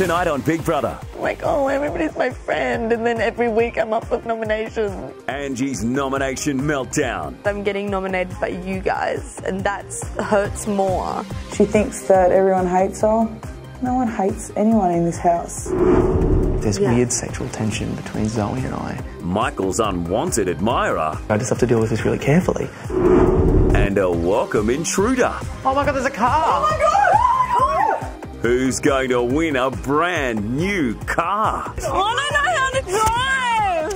tonight on Big Brother. Like, oh, everybody's my friend, and then every week I'm up with nominations. Angie's nomination meltdown. I'm getting nominated by you guys, and that hurts more. She thinks that everyone hates her. No one hates anyone in this house. There's weird sexual tension between Zoe and I. Michael's unwanted admirer. I just have to deal with this really carefully. And a welcome intruder. Oh my god, there's a car! Oh my god! Who's going to win a brand new car? I don't know how to drive!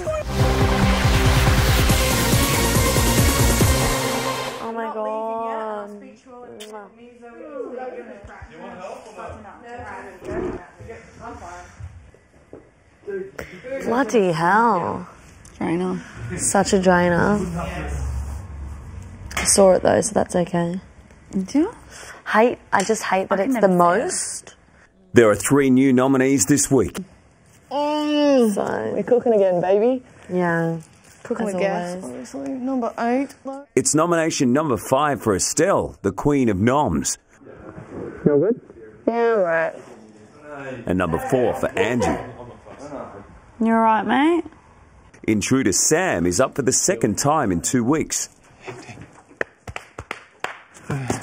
Oh my god. Bloody hell. Drainer. Such a drainer. I saw it though, so that's okay. Do you? Hate, I just hate that it's the most. There are three new nominees this week. Mm. So, We're cooking again, baby. yeah. Cooking As with gas, obviously. Number eight. Look. It's nomination number five for Estelle, the Queen of Noms, Feel good? Yeah, right. and number four for Angie. You're right, mate? Intruder Sam is up for the second time in two weeks.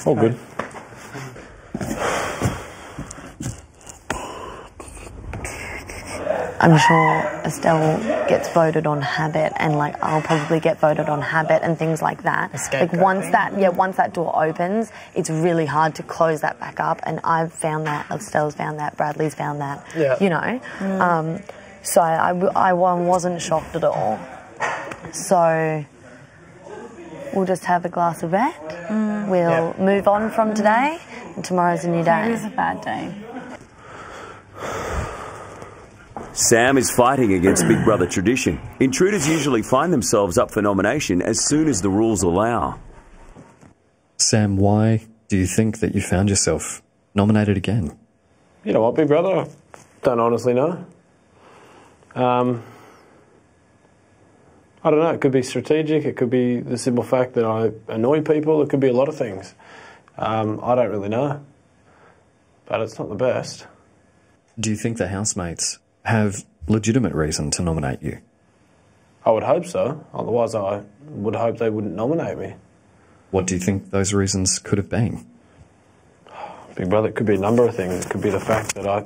All good. I'm sure Estelle gets voted on habit, and like I'll probably get voted on habit and things like that. Like once that, yeah, once that door opens, it's really hard to close that back up. And I've found that, Estelle's found that, Bradley's found that. Yeah. You know, um, so I, I, I wasn't shocked at all. So we'll just have a glass of red. We'll move on from today, and tomorrow's a new day. a bad day. Sam is fighting against Big Brother tradition. Intruders usually find themselves up for nomination as soon as the rules allow. Sam, why do you think that you found yourself nominated again? You know what, Big Brother? I don't honestly know. Um, I don't know. It could be strategic. It could be the simple fact that I annoy people. It could be a lot of things. Um, I don't really know. But it's not the best. Do you think the housemates have legitimate reason to nominate you? I would hope so. Otherwise, I would hope they wouldn't nominate me. What do you think those reasons could have been? Big Brother, it could be a number of things. It could be the fact that I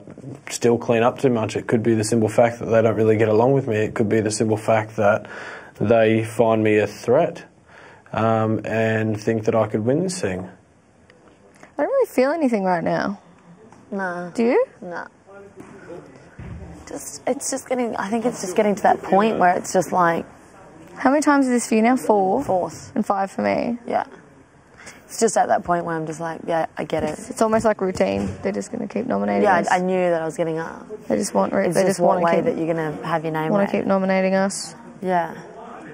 still clean up too much. It could be the simple fact that they don't really get along with me. It could be the simple fact that they find me a threat um, and think that I could win this thing. I don't really feel anything right now. No. Do you? No. Just it's just getting. I think it's just getting to that point where it's just like How many times is this for you now? Four. fourth. And five for me. Yeah. It's just at that point where I'm just like, yeah, I get it. It's almost like routine. They're just going to keep nominating Yeah, us. I, I knew that I was getting up. they just want. It's they just just what want way to that keep, you're gonna have your name. Want to keep nominating us. Yeah.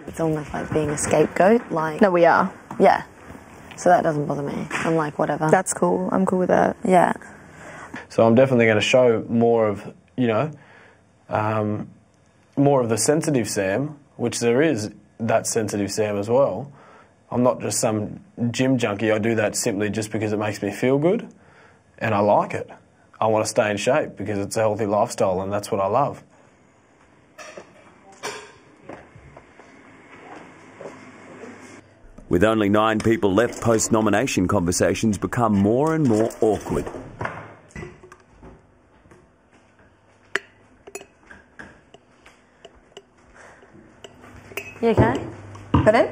It's almost like being a scapegoat. Like No, we are. yeah. So that doesn't bother me. I'm like whatever. That's cool. I'm cool with that. yeah. So I'm definitely going to show more of, you know, um, more of the sensitive Sam, which there is that sensitive Sam as well. I'm not just some gym junkie. I do that simply just because it makes me feel good and I like it. I want to stay in shape because it's a healthy lifestyle and that's what I love. With only nine people left, post nomination conversations become more and more awkward. You okay? Pardon?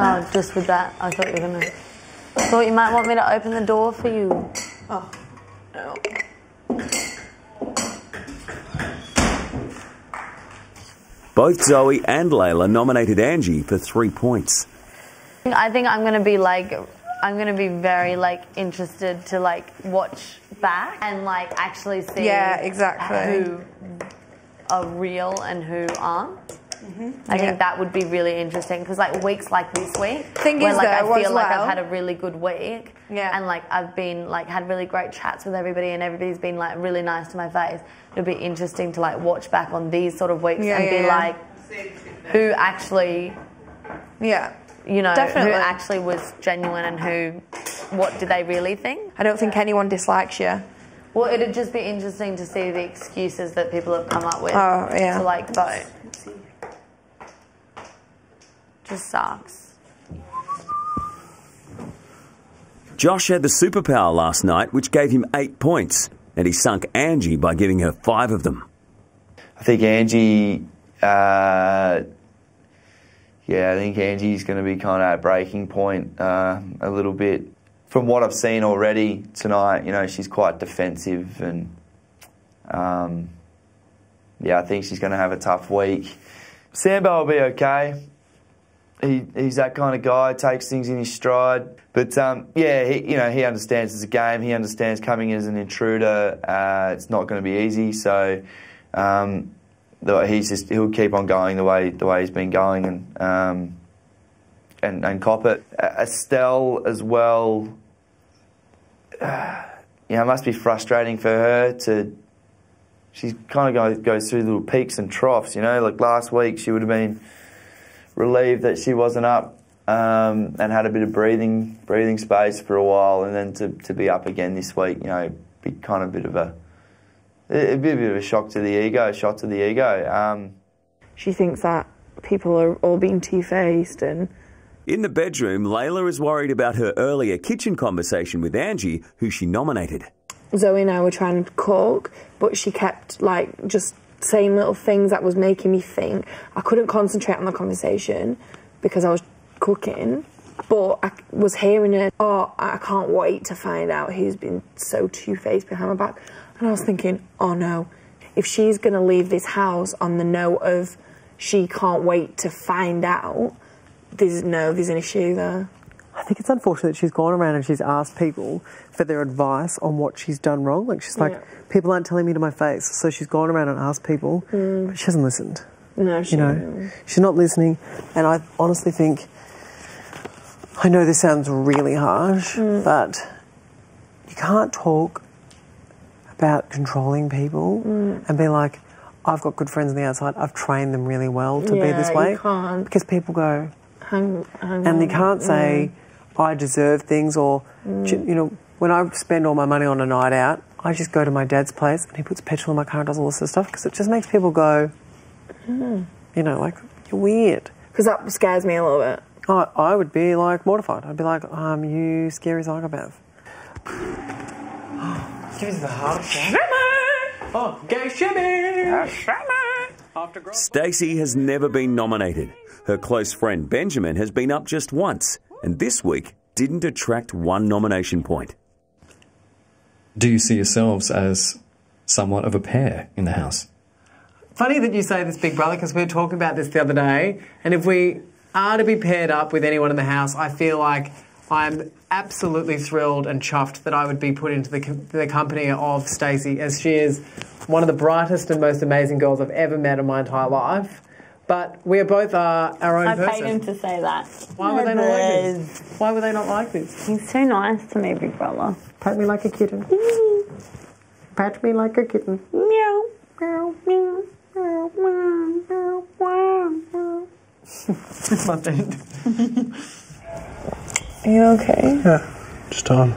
Oh, just with that, I thought you were gonna. I thought you might want me to open the door for you. Oh. Both Zoe and Layla nominated Angie for three points. I think I'm gonna be like, I'm gonna be very like interested to like watch back and like actually see Yeah, exactly. who are real and who aren't. I think that would be really interesting because like weeks like this week, Thing where is, like though, I feel like well- I've had a really good week, Yeah. and like I've been like had really great chats with everybody, and everybody's been like really nice to my face. It'd be interesting to like watch back on these sort of weeks Yeah, and yeah, be yeah. like, who actually Yeah. you know, Definitely. who actually was genuine and who, what did they really think? I don't think anyone dislikes you. Well, it'd just be interesting to see the excuses that people have come up with Oh, yeah. to like vote. Just sucks. Josh had the superpower last night, which gave him eight points, and he sunk Angie by giving her five of them. I think Angie, uh, yeah, I think Angie's going to be kind of at breaking point uh, a little bit. From what I've seen already tonight, you know, she's quite defensive and, um, yeah, I think she's going to have a tough week. Sambo will be okay. He, he's that kind of guy, takes things in his stride. But um, yeah, he, you know, he understands it's a game. He understands coming as an intruder, uh, it's not going to be easy. So um, he's just he'll keep on going the way the way he's been going and um, and and cop it. Estelle as well. Uh, you know, it must be frustrating for her to. She kind of goes, goes through little peaks and troughs. You know, like last week she would have been relieved that she wasn't up um, and had a bit of breathing breathing space for a while, and then to, to be up again this week, you know, be kind of a bit of a a bit of a shock to the ego, a shot to the ego. Um, She thinks that people are all being two-faced and In the bedroom, Layla is worried about her earlier kitchen conversation with Angie, who she nominated. Zoe and I were trying to cook, but she kept like just saying little things that was making me think. I couldn't concentrate on the conversation because I was cooking, but I was hearing it. Oh, I can't wait to find out who's been so two faced behind my back. And I was thinking, oh no, if she's gonna leave this house on the note of she can't wait to find out, there's no, there's an issue there. I think it's unfortunate that she's gone around and she's asked people for their advice on what she's done wrong. Like she's like, Yeah. people aren't telling me to my face, so she's gone around and asked people, mm. but she hasn't listened. No, she You know, she's not listening, and I honestly think. I know this sounds really harsh, mm. but you can't talk about controlling people mm. and be like, I've got good friends on the outside. I've trained them really well to be Yeah, this you way. can't. Because people go, and they can't say I deserve things or Mm. you know when I spend all my money on a night out, I just go to my dad's place and he puts petrol in my car and does all this sort of stuff because it just makes people go, Mm. you know, like you're weird. Because that scares me a little bit. I, I would be like mortified. I'd be like, um, you scary psychopath. Give me the heart attack. Oh, gay shimmy! Stacey has never been nominated. Her close friend Benjamin has been up just once, and this week didn't attract one nomination point. Do you see yourselves as somewhat of a pair in the house? Funny that you say this, Big Brother, because we were talking about this the other day. And if we are to be paired up with anyone in the house, I feel like I'm absolutely thrilled and chuffed that I would be put into the, com- the company of Stacey, as she is one of the brightest and most amazing girls I've ever met in my entire life. But we are both are our own I person. paid him to say that. Why would they not like this? Why would they not like this? He's so nice to me, Big Brother. Pat me like a kitten. Pat me like a kitten. Meow, meow, meow, meow, meow, meow, meow, meow. My dad. Are you okay? Yeah, just time.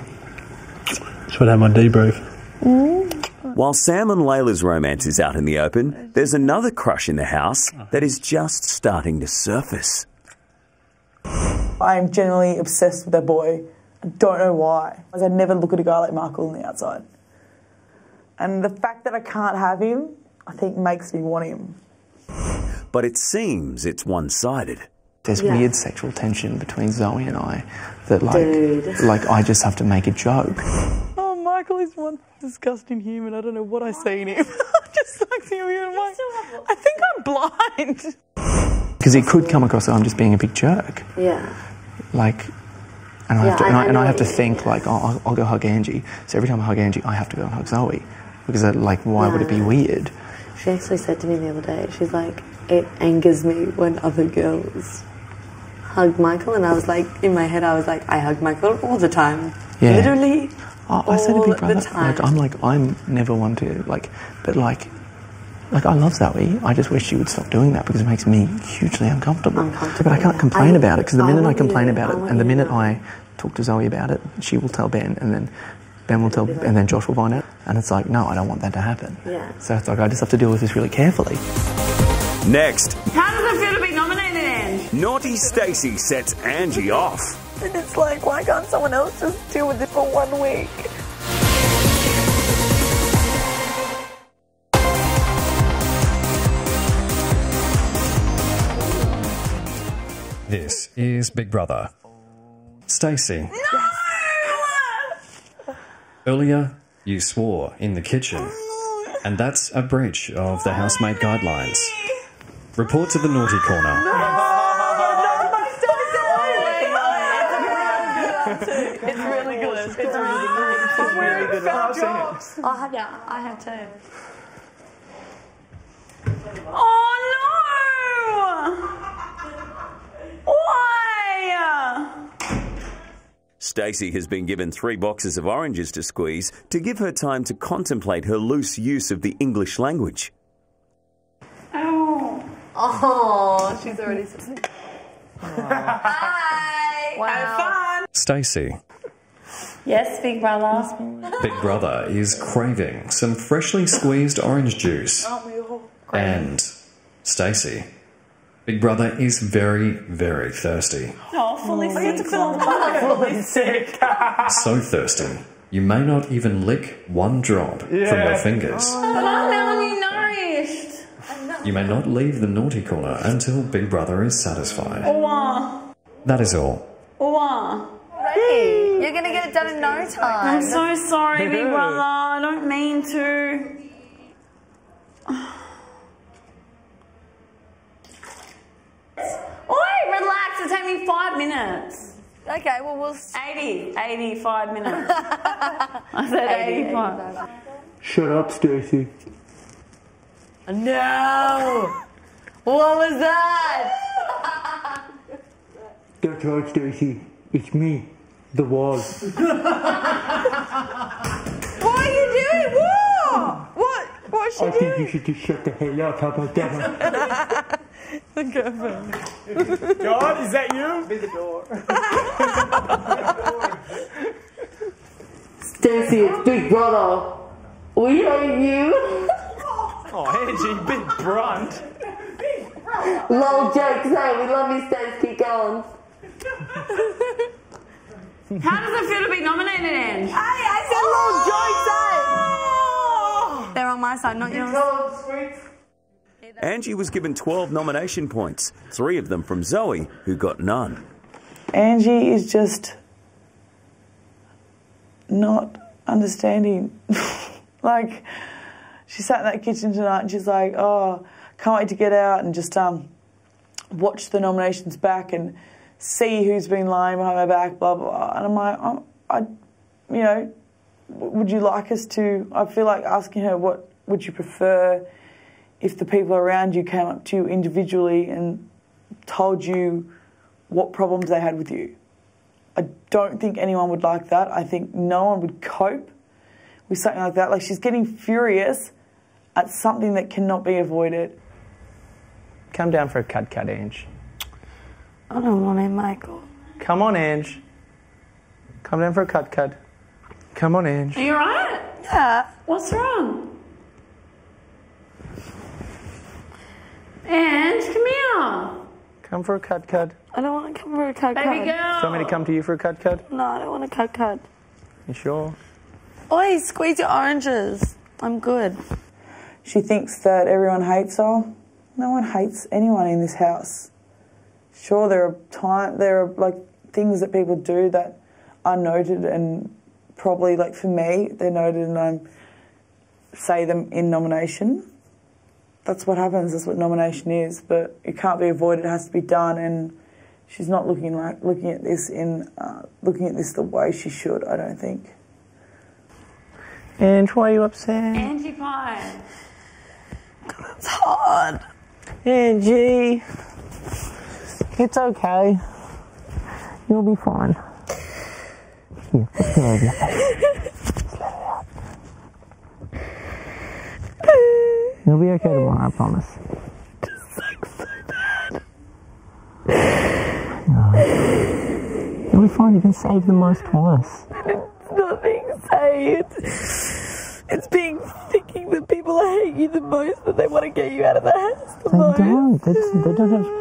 Just would have my debrief. Mm. While Sam and Layla's romance is out in the open, there's another crush in the house that is just starting to surface. I am genuinely obsessed with that boy. I don't know why. Like, I'd never look at a guy like Michael on the outside. And the fact that I can't have him, I think makes me want him. But it seems it's one sided. There's Yeah. weird sexual tension between Zoe and I that like Dude. like I just have to make a joke. Michael is one disgusting human. I don't know what I see in him. I just like seeing him. I'm like, I think I'm blind. Because it could come across that I'm just being a big jerk. Yeah. Like and I Yeah, have to I- and I, I and I have to think mean, like oh, I'll, I'll go hug Angie. So every time I hug Angie I have to go and hug Zoe. Because uh, like why would it be weird? She actually said to me the other day, she's like, it angers me when other girls hug Michael. And I was like, in my head, I was like, I hug Michael all the time. Yeah. Literally. I, I said to all Big Brother, like I'm like I'm never one to like, but like, like I love Zoe. I just wish she would stop doing that because it makes me hugely uncomfortable. Uncomfortable, But I can't complain I- about it because the I minute I want you complain to- about it, and the minute to- I talk to Zoe about it, she will tell Ben, and then Ben will tell, and then Josh will find out. And it's like, no, I don't want that to happen. Yeah. So it's like, I just have to deal with this really carefully. Next, How does it feel to be nominated, Ange? naughty Stacey sets Angie off. And it's like, why can't someone else just deal with it for one week? This is Big Brother. Stacey. Earlier, you swore in the kitchen, and that's a breach of the housemaid guidelines. Report to the naughty corner. It's really good. It's really good. It's really good. I have, yeah, I have too. Oh no! Why? Stacey has been given three boxes of oranges to squeeze to give her time to contemplate her loose use of the English language. Oh. Oh, she's already. Hi. Wow. Stacey. Yes, Big Brother. Big Brother is craving some freshly squeezed orange juice. And Stacy. Big Brother is very, very thirsty. Oh, fully sick. Fully sick. So thirsty, you may not even lick one drop from your fingers. But I'm malnourished. You may not leave the naughty corner until Big Brother is satisfied. Wah. That is all. Wah. Ready? You're gonna get it done in no time. I'm so sorry, Big Brother. I don't mean to. Oi, relax. It'll take me five minutes. Okay, well we'll. 80, 85 minutes. I said 85. Shut up, Stacey. No. What was that? That's right, Stacey. It's me, the wall. What are you doing? What? What? What's she I think you should just shut the hell up. How about that one? God, is that you? Be the door. Stacey, it's Big Brother. We hate you. Oh, Angie, big brunt. Lol jokes, hey, we love you, Stace. Keep going. How does it feel to be nominated, Ange? Hey, I said little jokes, eh? They're on my side, not yours. Angie was given 12 nomination points, three of them from Zoe, who got none. Angie is just not understanding. like, she sat in that kitchen tonight and she's like, oh, can't wait to get out and just um, watch the nominations back and see who's been lying behind my back, blah, blah, blah. And I'm like, oh, I, you know, would you like us to? I feel like asking her, what would you prefer if the people around you came up to you individually and told you what problems they had with you? I don't think anyone would like that. I think no one would cope with something like that. Like she's getting furious at something that cannot be avoided. Come down for a cut cut, Ange. I don't want it, Michael. Come on, Ange. Come down for a cut cut. Come on, Ange. Are you alright? Yeah. What's wrong? Ange, come here. Come for a cut cut. I don't want to come for a cut Baby cut. Do you want me to come to you for a cut cut? No, I don't want a cut cut. You sure? Oi, squeeze your oranges. I'm good. She thinks that everyone hates her. No one hates anyone in this house. Sure, there are time, there are like things that people do that are noted, and probably like for me, they're noted, and I'm say them in nomination. That's what happens. That's what nomination is. But it can't be avoided. It has to be done. And she's not looking like looking at this in uh, looking at this the way she should. I don't think. Ange, why are you upset? Angie Pie. It's hard. Angie. It's okay. You'll be fine. Here, let's over your face. You'll be okay tomorrow, I promise. No. You'll be fine. You can save the most. Nothing say. It's, it's being thinking that people hate you the most, that they want to get you out of the house the They most. don't. That's, they don't have.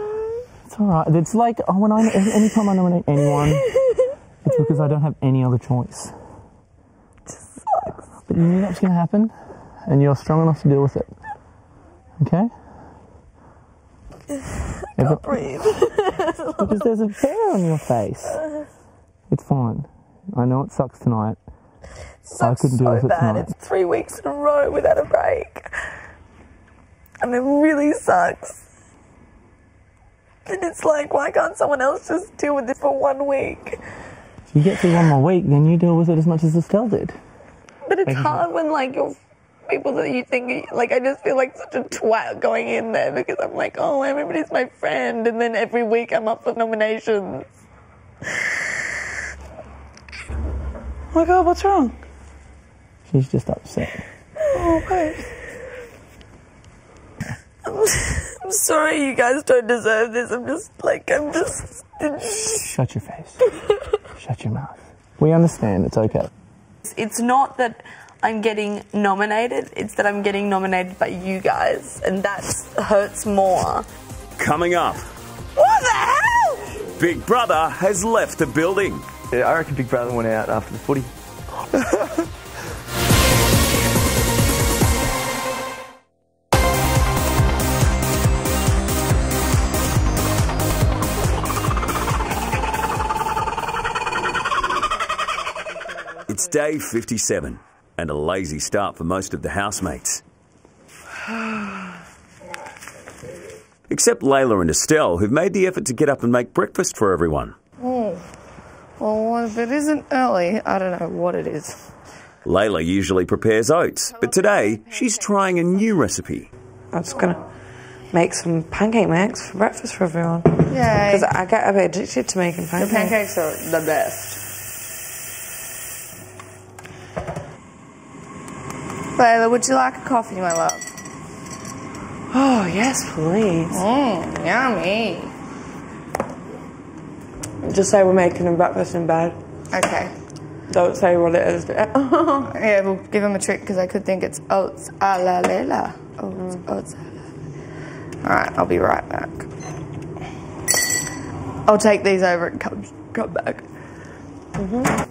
It's all right. It's like oh, when I anytime I nominate anyone, it's because I don't have any other choice. Just sucks. But you knew that was going to happen, and you're strong enough to deal with it. Okay. Can't breathe. because there's a hair on your face. It's fine. I know it sucks tonight. I couldn't deal with so it bad. tonight. It's three weeks in a row without a break. And it really sucks. And it's like, why can't someone else just deal with it for one week? If you get through one more week, then you deal with it as much as Estelle did. But it's Thank hard when, like, you're people that you think, like, I just feel like such a twat going in there because I'm like, oh, everybody's my friend. And then every week I'm up for nominations. Oh my god, what's wrong? She's just upset. Oh, babe. I'm, I'm sorry you guys don't deserve this. I'm just, like, I'm just. Shut your face. Shut your mouth. We understand. It's okay. It's not that I'm getting nominated, it's that I'm getting nominated by you guys, and that hurts more. Coming up, What the hell? Big Brother has left the building. Yeah, I reckon Big Brother went out after the footy. It's day 57, and a lazy start for most of the housemates. Except Layla and Estelle, who've made the effort to get up and make breakfast for everyone. Oh. Well, if it isn't early, I don't know what it is. Layla usually prepares oats, but today she's trying a new recipe. I'm just gonna make some pancake mix for breakfast for everyone. Yay. Because I get a bit addicted to making pancakes. The pancakes. pancakes are the best. Layla, would you like a coffee, my love? Oh, yes, please. Mmm, yummy. Just say we're making them breakfast in bed. Okay. Don't say what it is. yeah, we'll give him a trick because I could think it's oats a la Layla. Oats, oats a la All right, I'll be right back. I'll take these over and come, come back. Mm-hmm.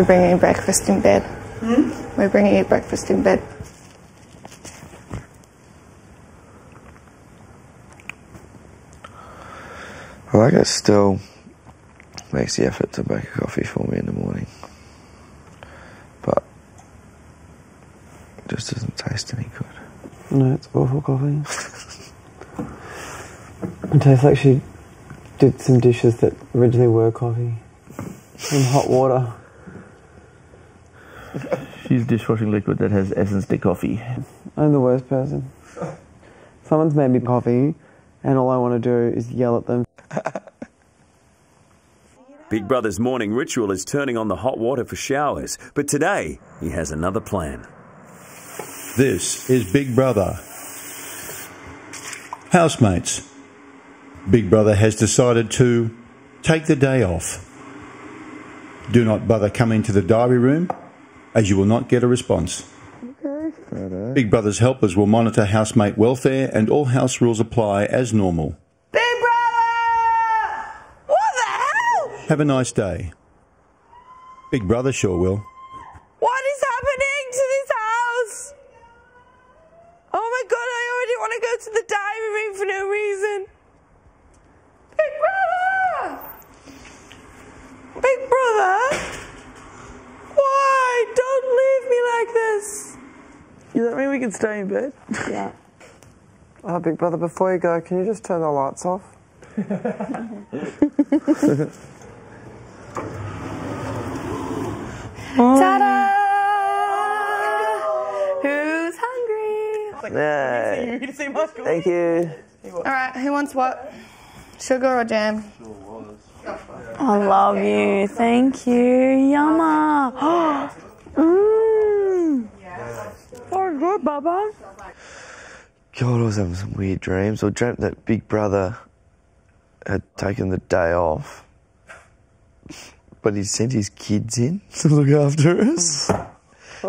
We're bringing breakfast in bed. Hmm? We're bringing you breakfast in bed. I like it still makes the effort to make a coffee for me in the morning. But it just doesn't taste any good. No, it's awful coffee. it tastes like she did some dishes that originally were coffee in hot water. She's dishwashing liquid that has essence de coffee. I'm the worst person. Someone's made me coffee, and all I want to do is yell at them. Big Brother's morning ritual is turning on the hot water for showers, but today he has another plan. This is Big Brother. Housemates, Big Brother has decided to take the day off. Do not bother coming to the diary room, as you will not get a response. Okay. Big Brother's helpers will monitor housemate welfare and all house rules apply as normal. Big Brother! What the hell? Have a nice day. Big Brother sure will. What is happening to this house? Oh my god, I already want to go to the diary room for no reason. Big brother! Big brother! Why? Don't leave me like this. You that mean we can stay in bed? Yeah. Oh, big brother, before you go, can you just turn the lights off? Ta-da! Who's hungry? Yeah. You see my Thank you. All right, who wants what? Sugar or jam? I love you. Thank you. Yumma. Good, Baba. God, I was having some weird dreams. I dreamt that Big Brother had taken the day off, but he sent his kids in to look after us.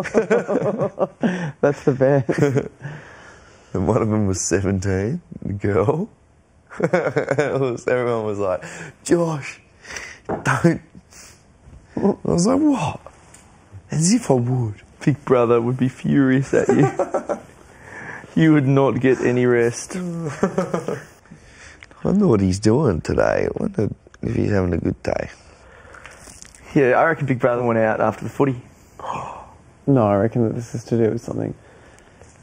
That's the best. and one of them was 17, the girl. Was- everyone was like, Josh, don't. I was like, what? As if I would. Big Brother would be furious at you. you would not get any rest. I wonder what he's doing today. I wonder if he's having a good day. Yeah, I reckon Big Brother went out after the footy. No, I reckon that this is to do with something.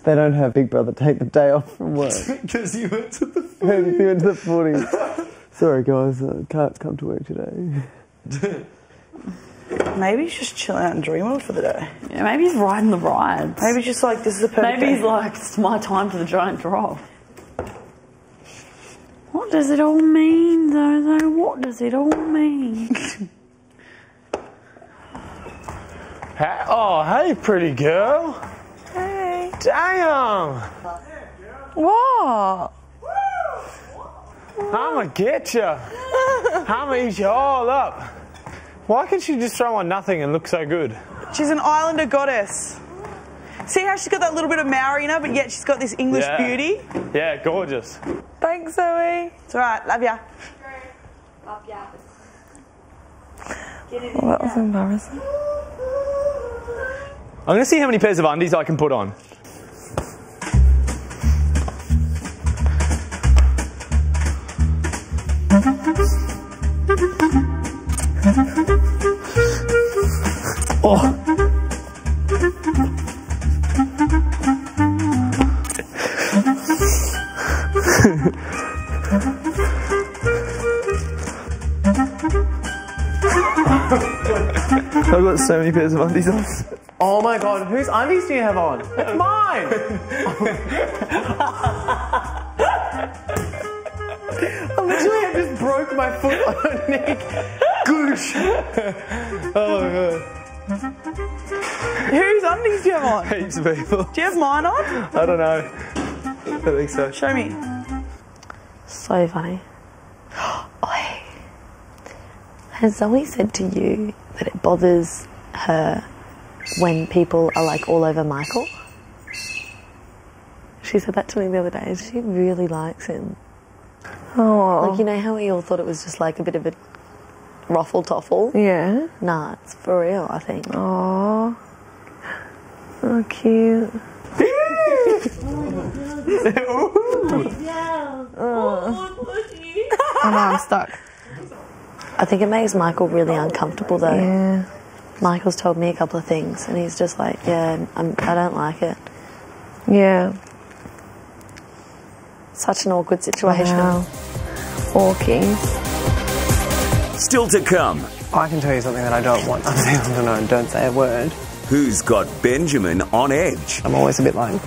They don't have Big Brother take the day off from work. Because he went to the footy. he went to the footy. Sorry, guys, I can't come to work today. Maybe he's just chilling out in Dreamworld for the day. Yeah, maybe he's riding the rides. Maybe he's just like, this is a perfect Maybe he's like, it's my time for the giant drop. What does it all mean, though? Though, what does it all mean? Hey, oh, hey, pretty girl. Hey. Damn. What? I'ma get you. I'ma eat you all up. Why can she just throw on nothing and look so good? She's an islander goddess. See how she's got that little bit of Maori in her, but yet she's got this English Yeah. beauty? Yeah, gorgeous. Thanks, Zoe. It's alright, love ya. Well, that was embarrassing. I'm gonna see how many pairs of undies I can put on. I've got so many pairs of undies on. Oh my god, whose undies do you have on? It's mine! I literally I just broke my foot underneath. Goosh! oh my god. Whose undies do you have on? Heaps of people. Do you have mine on? I don't know. I don't think so. Show me. So funny. Oi. Has Zoe said to you that it bothers her when people are like all over Michael? She said that to me the other day. She really likes him. Oh. Like, you know how we all thought it was just like a bit of a ruffle toffle? Yeah. Nah, it's for real, I think. Oh. Oh, cute. Oh no, I'm stuck. I think it makes Michael really uncomfortable though. Yeah. Michael's told me a couple of things and he's just like, yeah, I'm, I don't like it. Yeah. Such an awkward situation. Wow. Orkies. Still to come. I can tell you something that I don't want other people to know. Don't say a word. Who's got Benjamin on edge? I'm always a bit like.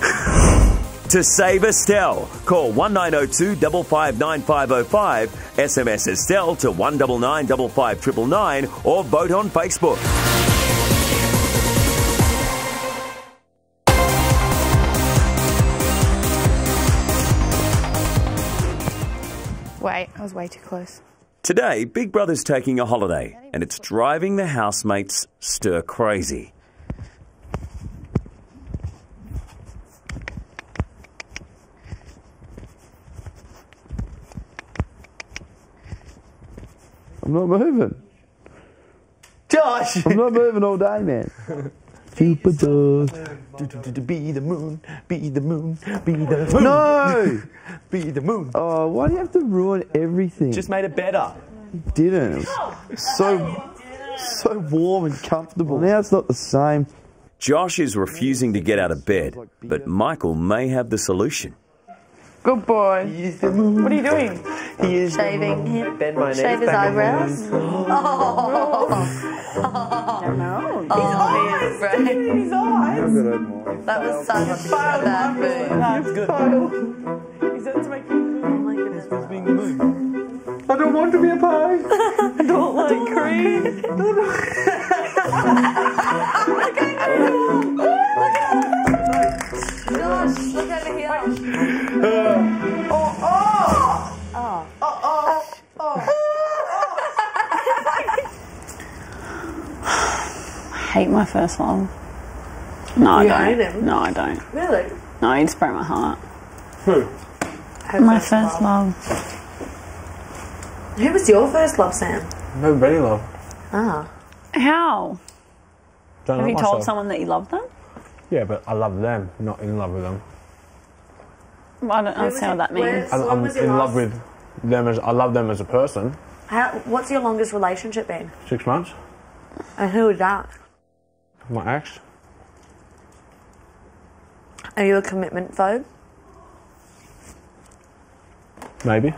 To save Estelle, call 1902 559 SMS Estelle to 199 55999 or vote on Facebook. Wait, I was way too close. Today, Big Brother's taking a holiday, and it's driving the housemates stir crazy. I'm not moving. Josh! I'm not moving all day, man. Super dog. Do, do, do, be the moon, be the moon, be the moon. No! Be the moon. Oh, why do you have to ruin everything? Just made it better. didn't. It was so, so warm and comfortable. Now it's not the same. Josh is refusing to get out of bed, but Michael may have the solution. Good boy. What are you doing? He is shaving him. Bend my Shave his eyebrows. Oh. oh. No. His oh. eyes. Dude, his eyes. That was such a bad move. That's good. Is that to make. It's. I don't want to be a pie. I don't like cream. I don't like cream. Over here. Oh, oh! Oh. Oh, oh, I hate my first love. No, I don't. hate him? No, I don't. Really? No, he just broke my heart. Who? my first love. Who was your first love, Sam? Nobody love. Ah. How? Don't Have love you told someone that you love them? Yeah, but I love them, not in love with them. Well, I don't understand what that means. I'm, I'm in love with them as I love them as a person. How, what's your longest relationship been? Six months. And who was that? My ex. Are you a commitment phobe? Maybe.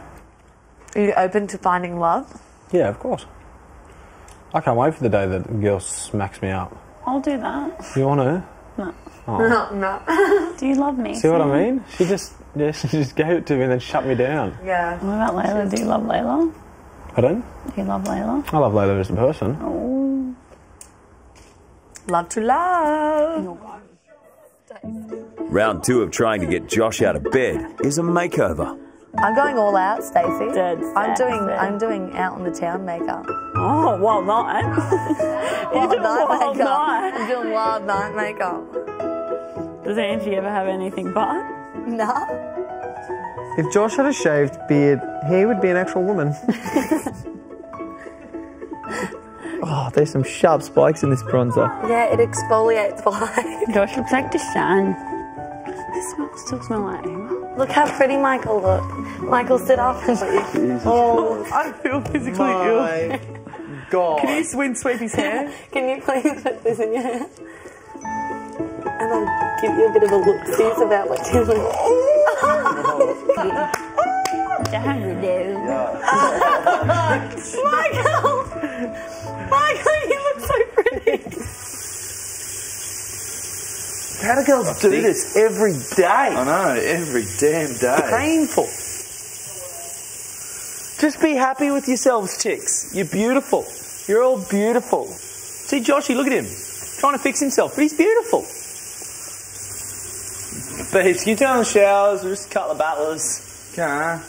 Are you open to finding love? Yeah, of course. I can't wait for the day that a girl smacks me up. I'll do that. You want to? No. Oh. No, no. Do you love me? See what I mean? She just, yeah, she just gave it to me and then shut me down. Yeah. What about Layla? Do you love Layla? Pardon? don't. you love Layla? I love Layla as a person. Oh. Love to love. Round two of trying to get Josh out of bed is a makeover. I'm going all out, Stacey. Dead I'm doing. I'm doing out on the town makeup. Oh, wild night. Wild doing night wild makeup. night. I'm doing wild night makeup. Does Angie ever have anything but? No. If Josh had a shaved beard, he would be an actual woman. Oh, there's some sharp spikes in this bronzer. Yeah, it exfoliates behind. Josh looks like the sun. This smells, still smell like Ava. Look how pretty Michael looked. Michael stood up and Oh, I feel physically My ill. God. Can you wind sweep his hair? Can you please put this in your hair? And I'll give you a bit of a look see about what you look. Don't you do? Michael! Michael, you look so pretty. How do girls do this every day? I know, every damn day. Painful. Just be happy with yourselves, chicks. You're beautiful. You're all beautiful. See Joshy, look at him. Trying to fix himself, but he's beautiful. Babes, can you turn on the showers? We're just a couple of battlers. Can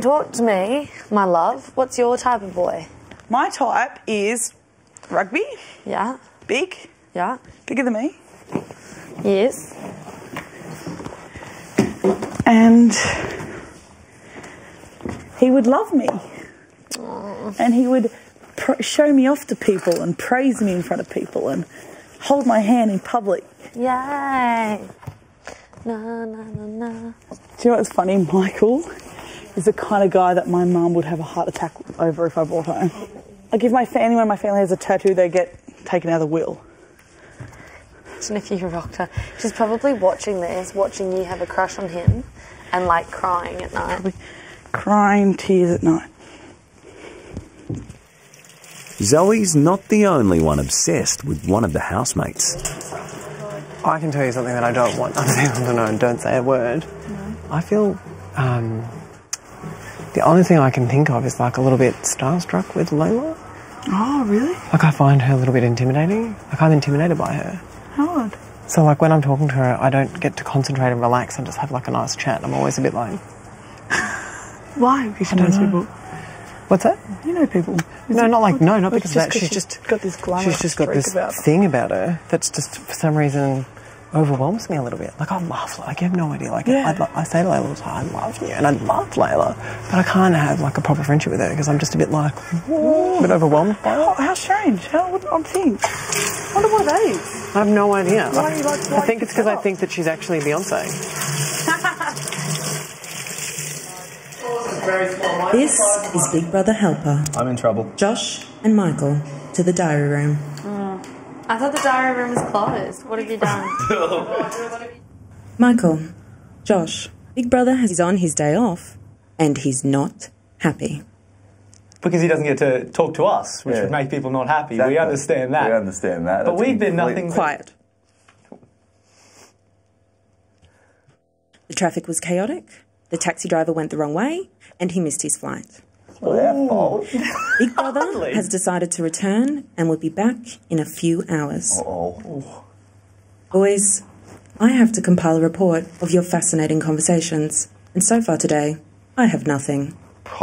Talk to me, my love. What's your type of boy? My type is rugby, Yeah. big, Yeah. bigger than me, Yes. and he would love me. And he would pr- show me off to people and praise me in front of people and hold my hand in public. Yay. Na na na na. Do you know what's funny? Michael is the kind of guy that my mum would have a heart attack over if I brought home. Like if my family, when my family has a tattoo, they get taken out of the will. Imagine if you rocked her. She's probably watching this, watching you have a crush on him, and like crying at night. Crying tears at night. Zoe's not the only one obsessed with one of the housemates. I can tell you something that I don't want other people to know and don't say a word. I feel um, the only thing I can think of is like a little bit starstruck with Lola. Oh, really? Like I find her a little bit intimidating. Like I'm intimidated by her. How odd. So like when I'm talking to her, I don't get to concentrate and relax and just have like a nice chat. I'm always a bit like, Why? Because she knows people. What's that? You know people. Is no, not like no, not because of that. She's just got this glamour. she's just got this about thing about her that's just for some reason overwhelms me a little bit. Like I love, like you have no idea. Like Yeah. I'd, I say to Layla all the time, I love you, and I love Layla, but I can't have like a proper friendship with her because I'm just a bit like a bit overwhelmed by her. Oh, how strange. How would I think? I wonder what that is. I have no idea. Like- I think it's because I think that she's actually Beyonce. This is Big Brother Helper. I'm in trouble. Josh and Michael to the diary room. Mm. I thought the diary room was closed. What have you done? Michael, Josh, Big Brother has on his day off and he's not happy. Because he doesn't get to talk to us, which Yeah. would make people not happy. Exactly. We understand that. We understand that. But That's we've been complete- nothing. Quiet. The traffic was chaotic, the taxi driver went the wrong way, and he missed his flight. their fault. Big Brother has decided to return and will be back in a few hours. Oh. Boys, I have to compile a report of your fascinating conversations, and so far today, I have nothing.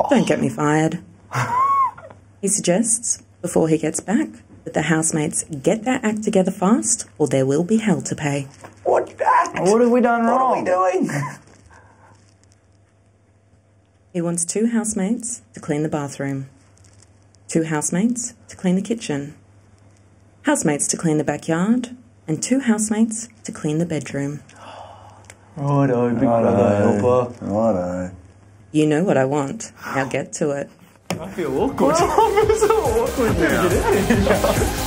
Don't get me fired. he suggests, before he gets back, that the housemates get their act together fast, or there will be hell to pay. What that? What have we done wrong? What wrong? are we doing? He wants two housemates to clean the bathroom, two housemates to clean the kitchen, housemates to clean the backyard, and two housemates to clean the bedroom. Righto, big brother helper. Righto. You know what I want. Now get to it. I feel awkward. I feel so awkward now.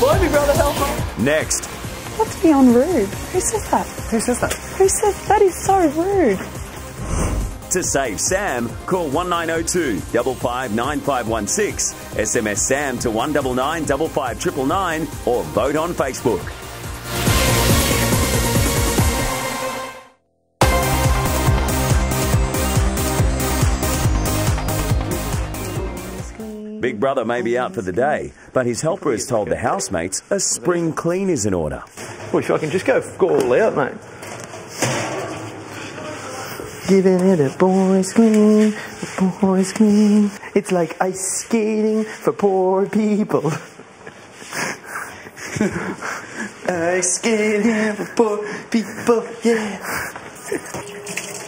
Why big brother helper? Next, That's beyond rude. Who says that? Who says that? Who says that is so rude? To save Sam, call 1902 559516, SMS Sam to 199 55999 or vote on Facebook. Big Brother may be out for the day, but his helper has told the housemates a spring clean is in order. Wish I can just go, go all out, mate. Giving it a boys clean, a boys clean. It's like ice skating for poor people. ice skating for poor people, yeah.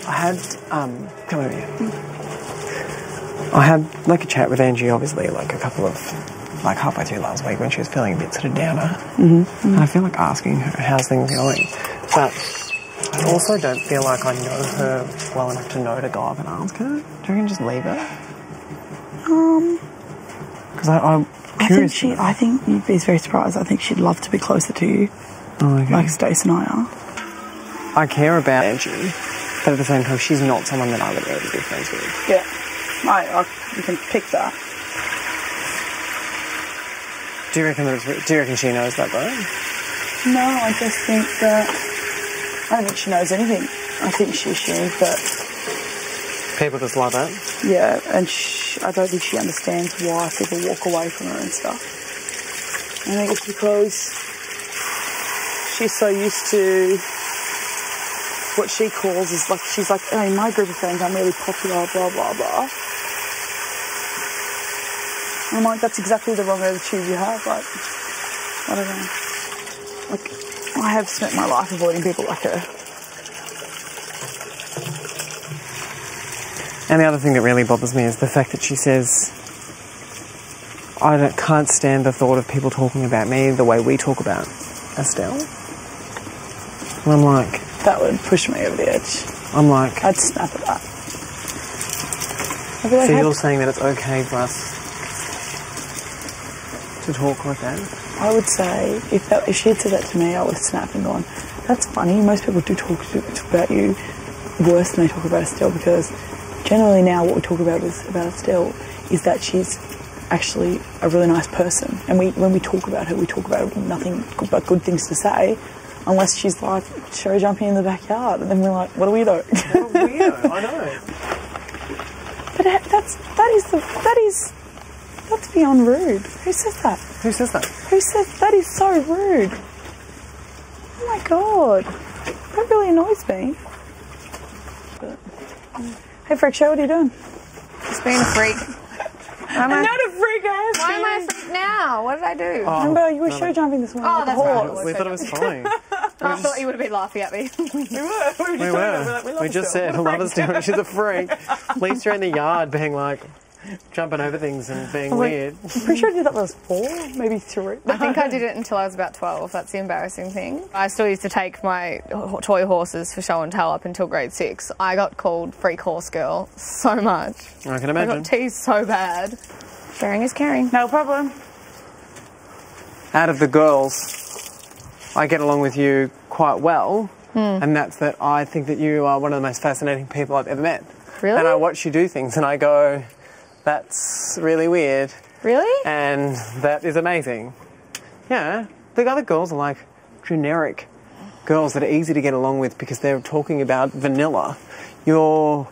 I had um come over here. I had like a chat with Angie, obviously, like a couple of like halfway through last week when she was feeling a bit sort of downer. Mm-hmm. And I feel like asking her how's things going, but I also don't feel like I know her well enough to know to go up and ask her. Do you reckon just leave her? Um, Because I'm I think she. I think you'd be very surprised. I think she'd love to be closer to you, oh, okay. like Stace and I are. I care about Angie, but at the same time, she's not someone that I would ever be friends with. Yeah, I, I you can pick that. Do you reckon? Do you reckon she knows that though? No, I just think that I don't think she knows anything. I think she assumes that. People just love that. Yeah, and she, I don't think she understands why people walk away from her and stuff. I think it's because she's so used to what she calls is like she's like, oh, in my group of friends, I'm really popular, blah blah blah. And I'm like, that's exactly the wrong attitude you have. Like, I don't know. Like, I have spent my life avoiding people like her. And the other thing that really bothers me is the fact that she says, I don't, can't stand the thought of people talking about me the way we talk about Estelle. And I'm like, That would push me over the edge. I'm like, I'd snap at that. Like, so you're saying that it's okay for us to talk like that? I would say if that, if she had said that to me, I would snap and gone, "That's funny. Most people do talk to, about you worse than they talk about Estelle because generally now what we talk about is about Estelle is that she's actually a really nice person, and we when we talk about her, we talk about nothing but good things to say." Unless she's like show jumping in the backyard, and then we're like, "What a weirdo!" weirdo, I know. But that's that is the that is that's beyond rude. Who says that? Who says that? Who says that is so rude? Oh my god, that really annoys me. But, hey, Freak Show, what are you doing? Just being a freak. I'm I, Not a freak ass. why am I a freak now? What did I do? Oh, Remember, you were no, show jumping this morning. Oh, that's right. horse. We thought it was funny. I thought you would have been laughing at me. We were. We were. We were. We just said, love us doing She's a freak. Lisa in the yard being like, jumping over things and being like, weird. I'm pretty sure I did that when I was four, maybe three. I think I did it until I was about 12. That's the embarrassing thing. I still used to take my toy horses for show and tell up until grade six. I got called freak horse girl so much. I can imagine. I imagine. got teased so bad. Sharing is caring. No problem. Out of the girls, I get along with you quite well, hmm. and that's that I think that you are one of the most fascinating people I've ever met. Really? And I watch you do things and I go, that's really weird. Really? And that is amazing. Yeah. The other girls are like generic girls that are easy to get along with because they're talking about vanilla. You're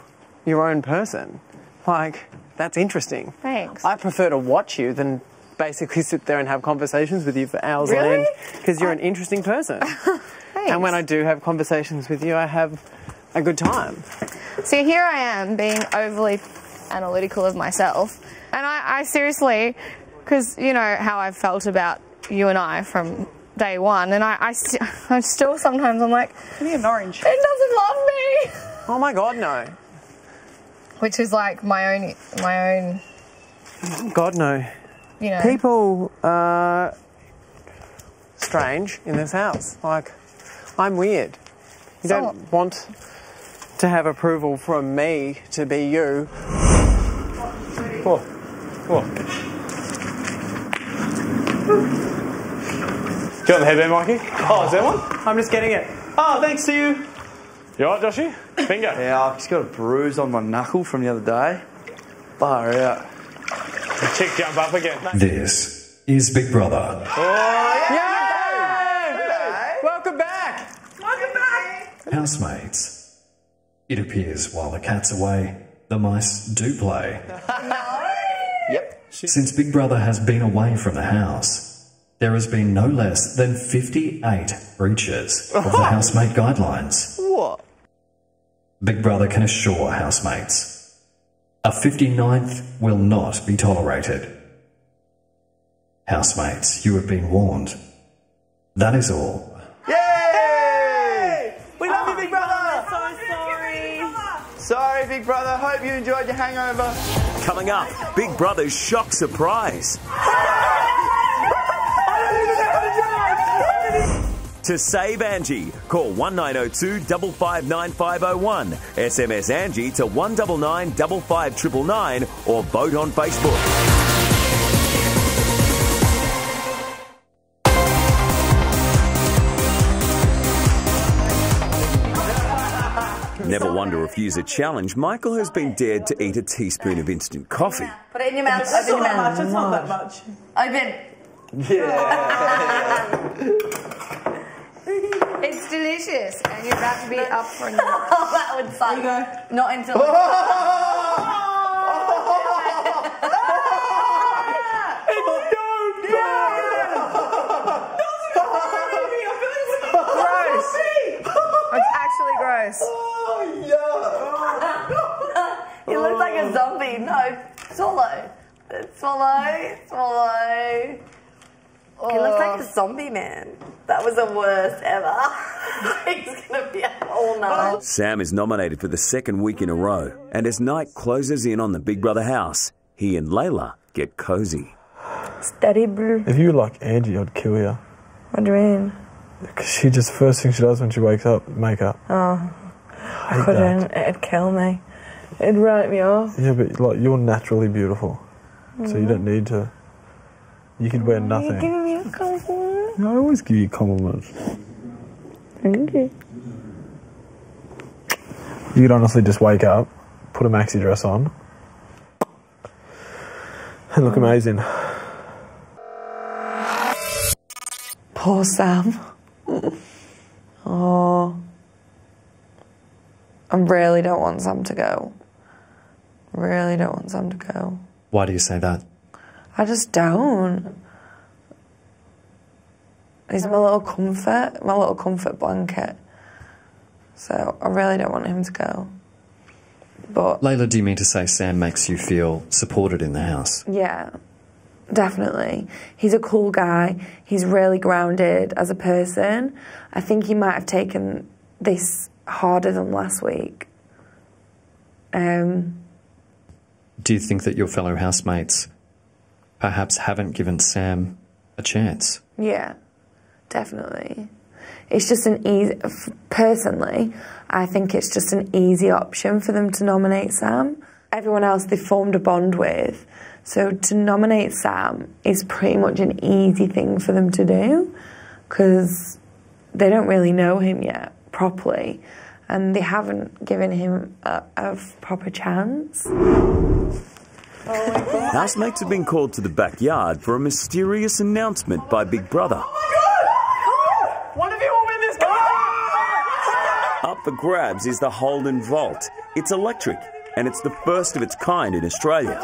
your own person. Like, That's interesting. Thanks. I prefer to watch you than basically sit there and have conversations with you for hours on end because you're an interesting person. and when I do have conversations with you, I have a good time. See, here I am being overly analytical of myself. And I, I seriously, because you know how I've felt about you and I from day one, and I, I, st- I still sometimes I'm like, Give me an orange. it doesn't love me. Oh my god, no. Which is like my own, my own, God, no. you know. People are strange in this house. Like, I'm weird. You So- don't want to have approval from me to be you. Oh, oh. Do you want the headband, Mikey? Oh, is that one? I'm just getting it. Oh, thanks to you. You alright, Joshy? Finger. Yeah, I've just got a bruise on my knuckle from the other day. Far out. The chick jump up again. This is Big Brother. Oh yeah! Welcome back. Welcome back. Housemates. It appears while the cat's away, the mice do play. Yep. Since Big Brother has been away from the house, there has been no less than 58 breaches of the housemate guidelines. What? Big Brother can assure housemates a 59th will not be tolerated. Housemates, you have been warned. That is all. Yay! We love you, Big Brother! So sorry. Big Brother. Hope you enjoyed your hangover. Coming up, Big Brother's shock surprise. To save Angie, call 1902 559 SMS Angie to 199 559 or vote on Facebook. Never one to refuse a challenge, Michael has been dared to eat a teaspoon of instant coffee. Put it in your mouth. That's Open not your that much. It's not that much. Open. Yeah. It's delicious, and you're about to be up for a. Oh, that would suck. Not until. actually gross. You look like a oh. zombie. No, swallow. Swallow. Swallow. Oh. He looks like a zombie man. That was the worst ever. He's gonna be up all night. Sam is nominated for the second week in a row, and as night closes in on the Big Brother house, he and Layla get cozy. Steady, bro. If you were like Angie, I'd kill you. What do you mean? Because she just, first thing she does when she wakes up, makeup. Oh, I hate couldn't. It'd kill me. It'd write me off. Yeah, but like you're naturally beautiful, so you mm. don't need to. You could wear You're nothing. giving me a compliment. I always give you compliments. Thank you. You could honestly just wake up, put a maxi dress on, and look mm. amazing. Poor Sam. Oh. I really don't want Sam to go. Really don't want Sam to go. Why do you say that? I just don't. He's my little comfort, my little comfort blanket. So I really don't want him to go. But Layla, do you mean to say Sam makes you feel supported in the house? yeah, definitely. He's a cool guy. He's really grounded as a person. I think he might have taken this harder than last week. Um, Do you think that your fellow housemates perhaps haven't given Sam a chance? Yeah, definitely. It's just an easy, personally, I think it's just an easy option for them to nominate Sam. Everyone else they formed a bond with. So to nominate Sam is pretty much an easy thing for them to do because they don't really know him yet properly and they haven't given him a, a proper chance. Housemates have been called to the backyard for a mysterious announcement by Big Brother. Oh One of you will win this game! Up for grabs is the Holden Volt. It's electric, and it's the first of its kind in Australia.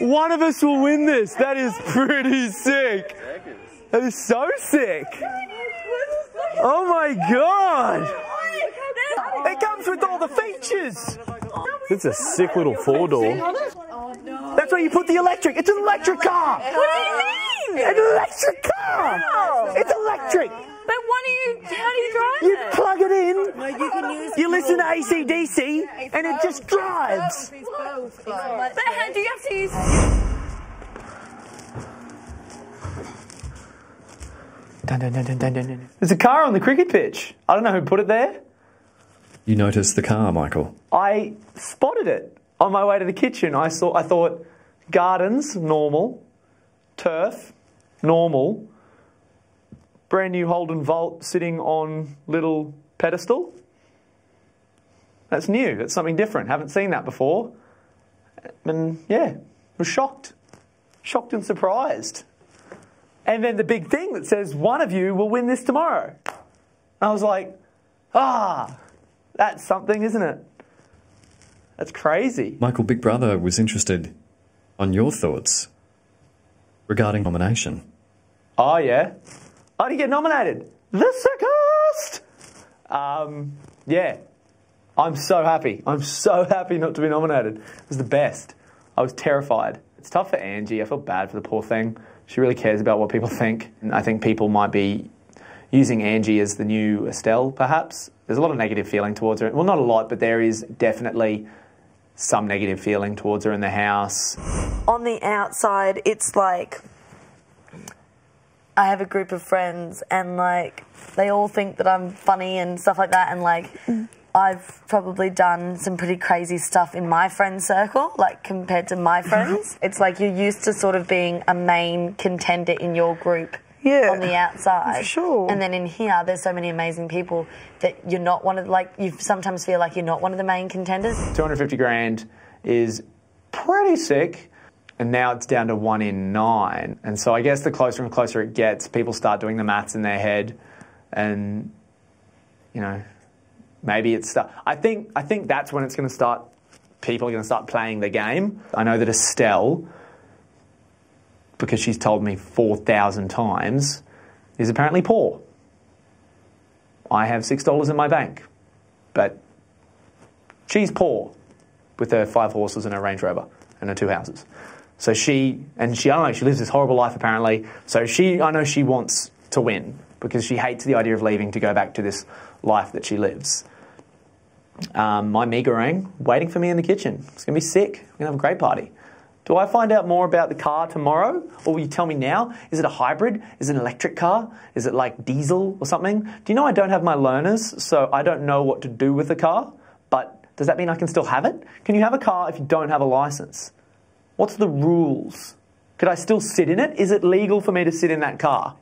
One of us will win this. That is pretty sick. That is so sick. Oh my god! It comes with all the features. It's a sick little four door. That's where you put the electric. It's an electric car. What do you mean? An electric car. It's electric. But what do you? How do you drive You it? plug it in. you can use. You listen to ACDC, and it just drives. But how do you have to use? Dun, dun, dun, dun, dun, dun, dun. There's a car on the cricket pitch. I don't know who put it there. You noticed the car, Michael. I spotted it on my way to the kitchen. I saw. I thought gardens normal, turf normal, brand new Holden Volt sitting on little pedestal. That's new. That's something different. Haven't seen that before. And yeah, was shocked, shocked and surprised. And then the big thing that says one of you will win this tomorrow. And I was like, ah, that's something, isn't it? That's crazy. Michael Big Brother was interested on your thoughts regarding nomination. Oh yeah, I didn't get nominated. The sickest. Um, yeah, I'm so happy. I'm so happy not to be nominated. It was the best. I was terrified. It's tough for Angie. I feel bad for the poor thing. She really cares about what people think. And I think people might be using Angie as the new Estelle, perhaps. There's a lot of negative feeling towards her. Well, not a lot, but there is definitely some negative feeling towards her in the house. on the outside, it's like I have a group of friends, and like they all think that I'm funny and stuff like that, and like I've probably done some pretty crazy stuff in my friend circle, like compared to my friends. it's like you're used to sort of being a main contender in your group. Yeah, on the outside, for sure. And then in here, there's so many amazing people that you're not one of like you sometimes feel like you're not one of the main contenders. 250 grand is pretty sick. And now it's down to one in nine. And so I guess the closer and closer it gets, people start doing the maths in their head. And, you know, maybe it's. Start, I, think, I think that's when it's going to start. People are going to start playing the game. I know that Estelle, because she's told me 4,000 times, is apparently poor. I have $6 in my bank. But she's poor with her five horses and her Range Rover and her two houses. So she, and she, I don't know, she lives this horrible life apparently. So she, I know she wants to win because she hates the idea of leaving to go back to this life that she lives. Um, my mi goreng waiting for me in the kitchen. It's going to be sick. We're going to have a great party. Do I find out more about the car tomorrow? Or will you tell me now? Is it a hybrid? Is it an electric car? Is it like diesel or something? Do you know I don't have my learners, so I don't know what to do with the car? But does that mean I can still have it? Can you have a car if you don't have a license? What's the rules? Could I still sit in it? Is it legal for me to sit in that car?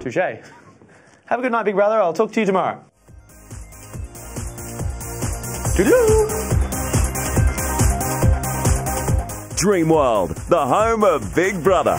Touche. Have a good night, big brother. I'll talk to you tomorrow. Dreamworld, the home of Big Brother.